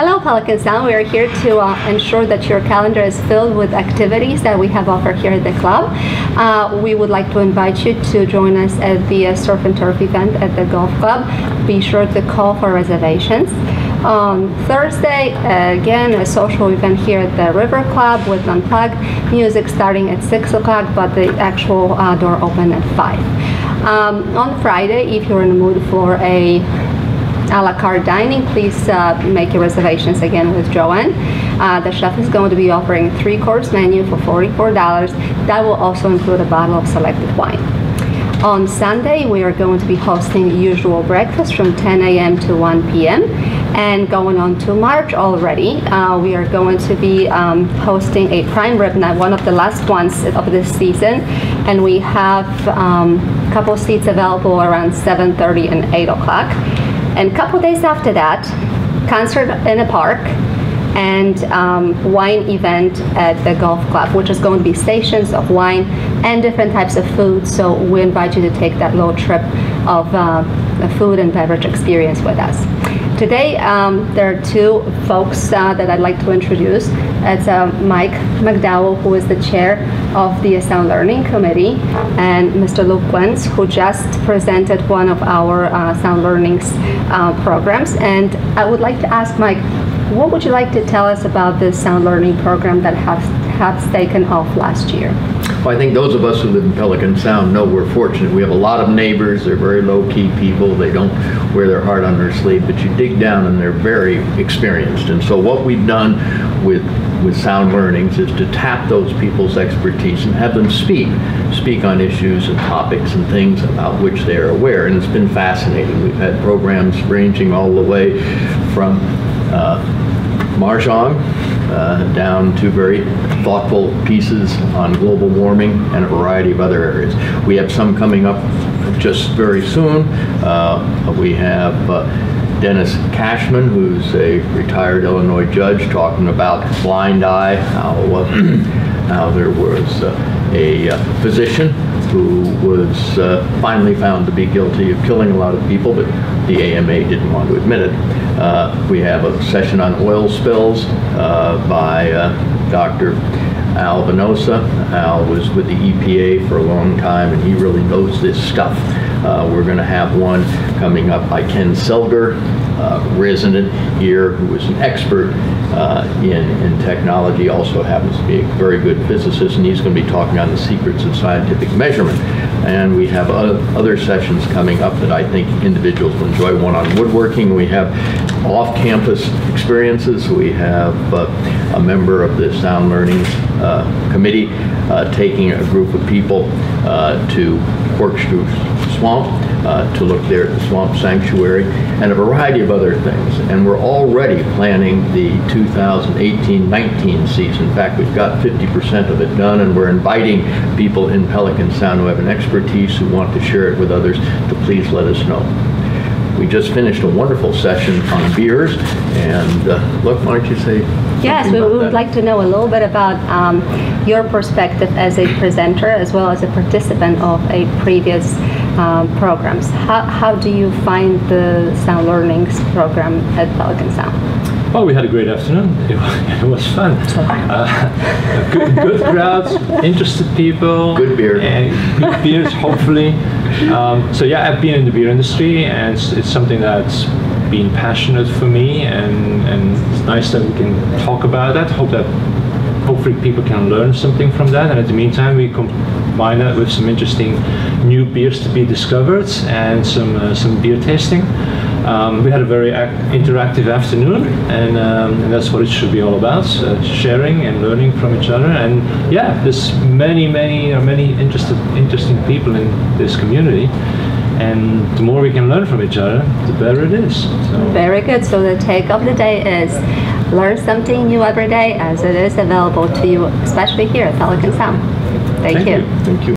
Hello, Pelican Sound. We are here to uh, ensure that your calendar is filled with activities that we have offered here at the club. Uh, we would like to invite you to join us at the uh, Surf and Turf event at the Golf Club. Be sure to call for reservations. On Thursday, again, a social event here at the River Club with Unplugged music starting at 6 o'clock, but the actual uh, door open at 5. Um, on Friday, if you're in the mood for a a la carte dining, please uh, make your reservations again with Joanne. Uh, the chef is going to be offering three course menu for $44. That will also include a bottle of selected wine. On Sunday, we are going to be hosting usual breakfast from 10 a.m. to 1 p.m. And going on to March already, uh, we are going to be um, hosting a prime rib night, one of the last ones of this season. And we have um, a couple seats available around 7.30 and 8 o'clock. And a couple days after that, concert in a park and um, wine event at the golf club, which is going to be stations of wine and different types of food. So we invite you to take that little trip of uh, food and beverage experience with us. Today, um, there are two folks uh, that I'd like to introduce. It's uh, Mike McDowell, who is the chair of the Sound Learning Committee, and Mr. Luke Quince, who just presented one of our uh, Sound Learning's uh, programs. And I would like to ask Mike, what would you like to tell us about this Sound Learning program that has, has taken off last year? Well, I think those of us who live in Pelican Sound know we're fortunate. We have a lot of neighbors. They're very low-key people. They don't wear their heart on their sleeve, but you dig down and they're very experienced. And so what we've done with with Sound Learnings is to tap those people's expertise and have them speak, speak on issues and topics and things about which they are aware. And it's been fascinating. We've had programs ranging all the way from uh, uh, down to very thoughtful pieces on global warming and a variety of other areas. We have some coming up just very soon. Uh, we have uh, Dennis Cashman, who's a retired Illinois judge, talking about blind eye, how, uh, how there was a physician who was uh, finally found to be guilty of killing a lot of people, but the AMA didn't want to admit it. Uh, we have a session on oil spills uh, by uh, Dr. Al Venosa. Al was with the EPA for a long time, and he really knows this stuff. Uh, we're going to have one coming up by Ken Selger, uh, resident here who is an expert uh, in, in technology, also happens to be a very good physicist, and he's going to be talking on the secrets of scientific measurement. And we have other sessions coming up that I think individuals will enjoy. One on woodworking. We have off-campus experiences. We have uh, a member of the Sound Learning Committee uh, taking a group of people uh, to Corkscrew Swamp uh, to look there at the Swamp Sanctuary and a variety of other things. And we're already planning the 2018-19 season. In fact, we've got 50% of it done and we're inviting people in Pelican Sound who have an expertise who want to share it with others to please let us know. We just finished a wonderful session on beers, and uh, Luke, why don't you say Yes, we, we would like to know a little bit about um, your perspective as a presenter as well as a participant of a previous um, programs. How, how do you find the Sound Learnings program at Pelican Sound? Well, we had a great afternoon. It, it was fun. Uh, good, good crowds, interested people. Good beer. And good beers, hopefully. Um, so yeah, I've been in the beer industry, and it's, it's something that's been passionate for me, and, and it's nice that we can talk about that. Hope that hopefully people can learn something from that. And in the meantime, we combine that with some interesting new beers to be discovered and some uh, some beer tasting. Um, we had a very interactive afternoon, and, um, and, that's what it should be all about: uh, sharing and learning from each other. And yeah, there's many, many, many interested, interesting people in this community. And the more we can learn from each other, the better it is. So. Very good. So the take of the day is learn something new every day, as it is available to you, especially here at Pelican Sound. Thank, Thank you. you. Thank you.